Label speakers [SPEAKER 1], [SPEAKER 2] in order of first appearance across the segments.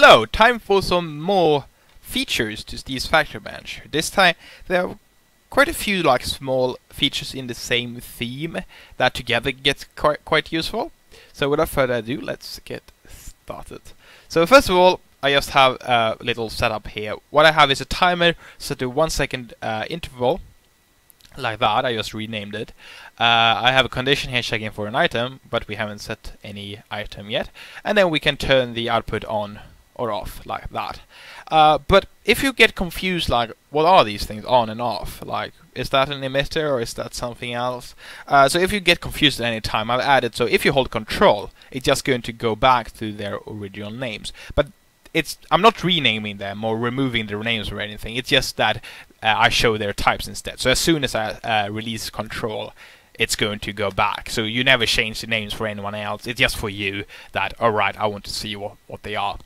[SPEAKER 1] Hello, time for some more features to Steve's Factory Manager. This time there are quite a few like small features in the same theme that together get quite quite useful. So without further ado, let's get started. So first of all, I just have a little setup here. What I have is a timer set to one second uh, interval like that. I just renamed it. Uh, I have a condition here checking for an item, but we haven't set any item yet. And then we can turn the output on or off like that. Uh, but if you get confused, like, what are these things on and off? Like, is that an emitter or is that something else? Uh, so if you get confused at any time, I've added, so if you hold control, it's just going to go back to their original names. But it's I'm not renaming them or removing their names or anything. It's just that uh, I show their types instead. So as soon as I uh, release control, it's going to go back. So you never change the names for anyone else. It's just for you that, alright, I want to see what, what they are.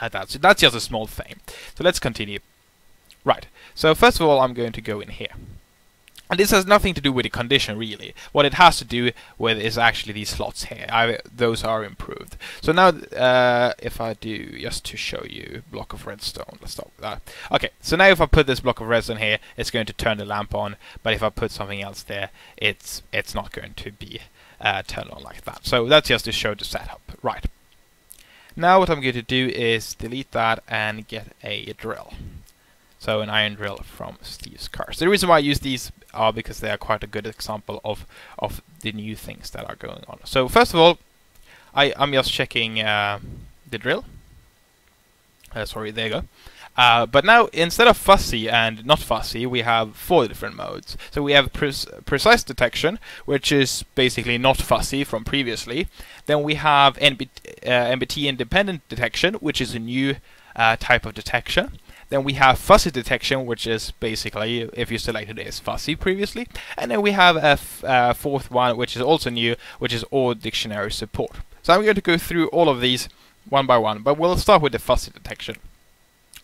[SPEAKER 1] Like that. So that's just a small thing. So let's continue. Right. So first of all, I'm going to go in here. And this has nothing to do with the condition, really. What it has to do with is actually these slots here. I, those are improved. So now, uh, if I do, just to show you, block of redstone, let's start with that. Okay, so now if I put this block of redstone here, it's going to turn the lamp on, but if I put something else there, it's it's not going to be uh, turned on like that. So that's just to show the setup. Right. Now what I'm going to do is delete that and get a drill. So an iron drill from Steve's Carts. So The reason why I use these are because they are quite a good example of of the new things that are going on. So first of all, I I'm just checking uh, the drill. Uh, sorry, there you go. Uh, but now, instead of fuzzy and not fuzzy, we have four different modes. So we have pre precise detection, which is basically not fussy from previously. Then we have NBT, uh, NBT independent detection, which is a new uh, type of detection. Then we have fuzzy detection, which is basically if you selected it as fuzzy previously. And then we have a uh, fourth one, which is also new, which is ore dictionary support. So I'm going to go through all of these one by one, but we'll start with the fuzzy detection.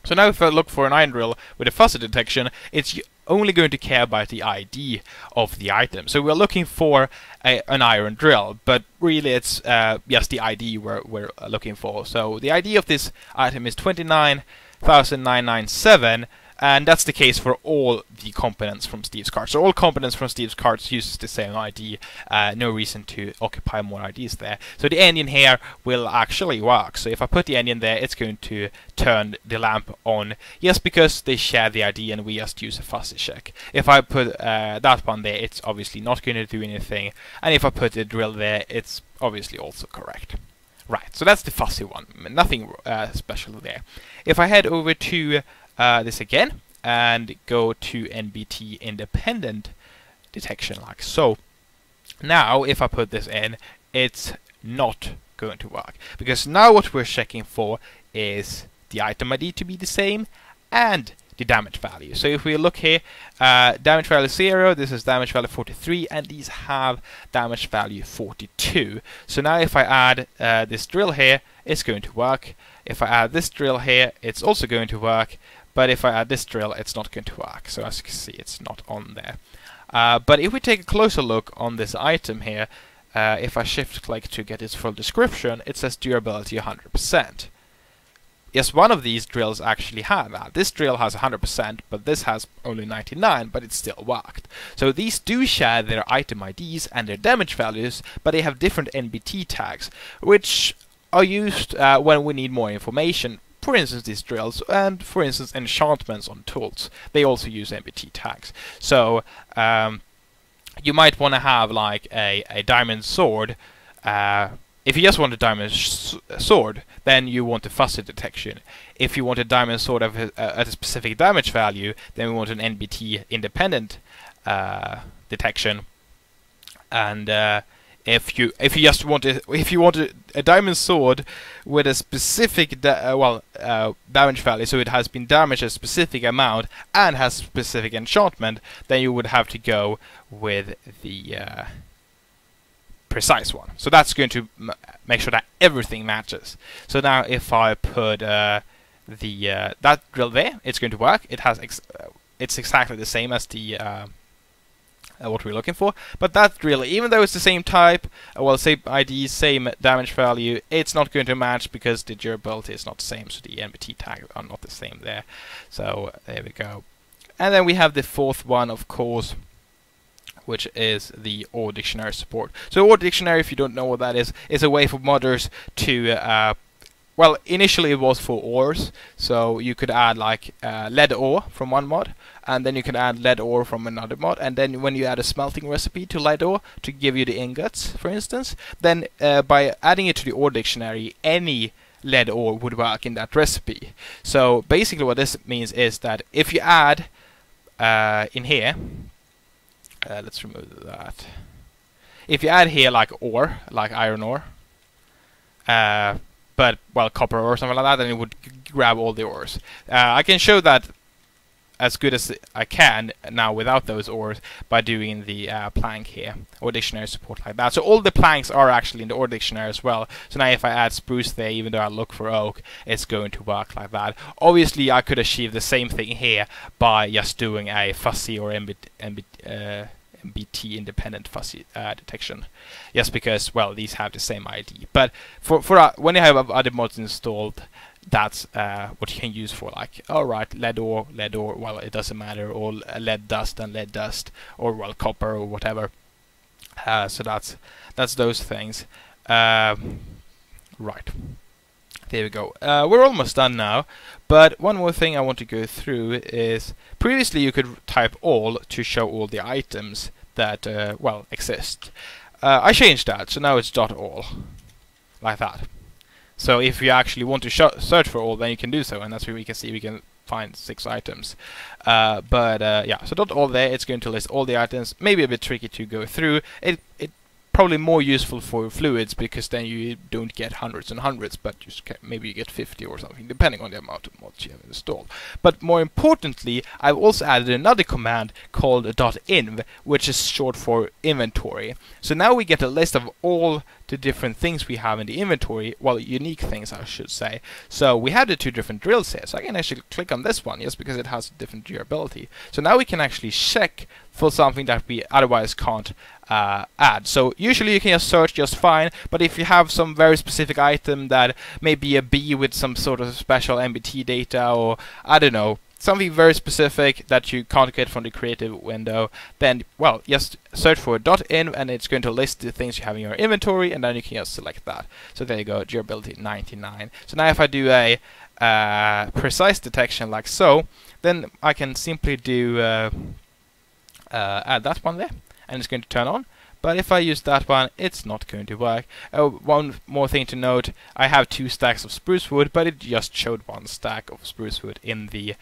[SPEAKER 1] So now if I look for an iron drill with a fuzzy detection, it's only going to care about the ID of the item. So we're looking for a, an iron drill, but really it's uh, just the ID we're, we're looking for. So the ID of this item is 29 1997 and that's the case for all the components from Steve's Carts. So all components from Steve's Carts uses the same ID. Uh, no reason to occupy more IDs there. So the engine here will actually work. So if I put the engine there, it's going to turn the lamp on. Yes, because they share the ID and we just use a fuzzy check. If I put uh, that one there, it's obviously not going to do anything. And if I put the drill there, it's obviously also correct. Right, so that's the fuzzy one. Nothing uh, special there. If I head over to uh, this again and go to NBT independent detection like so. Now, if I put this in, it's not going to work. Because now what we're checking for is the item ID to be the same and the damage value. So if we look here, uh, damage value 0, this is damage value 43, and these have damage value 42. So now if I add uh, this drill here, it's going to work. If I add this drill here, it's also going to work. But if I add this drill, it's not going to work. So as you can see, it's not on there. Uh, but if we take a closer look on this item here, uh, if I shift click to get its full description, it says durability 100%. Yes, one of these drills actually had that. This drill has 100%, but this has only 99, but it still worked. So these do share their item IDs and their damage values, but they have different NBT tags, which are used uh, when we need more information. For instance, these drills, and for instance, enchantments on tools. They also use NBT tags. So, um, you might want to have like a, a diamond sword uh, if you just want a diamond sword, then you want a fuzzy detection. If you want a diamond sword uh, at a specific damage value, then we want an NBT independent uh, detection. And uh, if you if you just want if you want a, a diamond sword with a specific uh, well uh, damage value, so it has been damaged a specific amount and has specific enchantment, then you would have to go with the uh, precise one. So that's going to make sure that everything matches. So now if I put uh, the uh, that drill there, it's going to work. It has ex uh, it's exactly the same as the uh, uh, what we're looking for. But that really, even though it's the same type, uh, well, same ID, same damage value, it's not going to match because the durability is not the same, so the NBT tags are not the same there. So there we go. And then we have the fourth one, of course, which is the ore dictionary support. So ore dictionary, if you don't know what that is, is a way for modders to uh, well, initially it was for ores, so you could add like uh, lead ore from one mod, and then you can add lead ore from another mod, and then when you add a smelting recipe to lead ore to give you the ingots, for instance, then uh, by adding it to the ore dictionary, any lead ore would work in that recipe. So basically what this means is that if you add uh, in here, uh, let's remove that. If you add here like ore, like iron ore, uh, but well copper or something like that, then it would grab all the ores. Uh, I can show that as good as I can now without those ores by doing the uh, plank here ore dictionary support like that. So all the planks are actually in the ore dictionary as well. So now if I add spruce there, even though I look for oak, it's going to work like that. Obviously, I could achieve the same thing here by just doing a fuzzy or MB, MB, uh, NBT independent fuzzy uh, detection. Just because, well, these have the same ID. But for for uh, when you have other mods installed, that's uh, what you can use for like, alright, lead ore, lead ore, well, it doesn't matter, or lead dust and lead dust, or well, copper or whatever. Uh, so that's that's those things. Um, right. There we go. Uh, we're almost done now, but one more thing I want to go through is previously you could type all to show all the items that, uh, well, exist. Uh, I changed that, so now it's dot all, like that. So if you actually want to search for all, then you can do so, and that's where we can see we can find six items. Uh, but uh, yeah, so dot all there, it's going to list all the items. Maybe a bit tricky to go through. It it probably more useful for fluids because then you don't get hundreds and hundreds, but you maybe you get 50 or something, depending on the amount of mods you have installed. But more importantly, I've also added another command called .inv, which is short for inventory. So now we get a list of all the different things we have in the inventory, well, unique things I should say. So we have the two different drills here, so I can actually click on this one, just because it has a different durability. So now we can actually check for something that we otherwise can't uh, add. So usually you can just search just fine, but if you have some very specific item that may be a B with some sort of special NBT data or I don't know, something very specific that you can't get from the creative window, then, well, just search for .in and it's going to list the things you have in your inventory and then you can just select that. So there you go, durability 99. So now if I do a uh, precise detection like so, then I can simply do uh, uh, add that one there and it's going to turn on. But if I use that one, it's not going to work. Oh, one more thing to note, I have two stacks of spruce wood, but it just showed one stack of spruce wood in the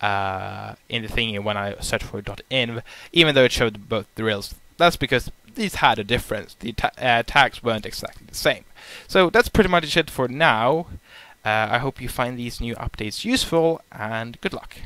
[SPEAKER 1] uh, in the thingy when I searched for .inv, even though it showed both the rails. That's because these had a difference. The ta uh, tags weren't exactly the same. So that's pretty much it for now. Uh, I hope you find these new updates useful, and good luck.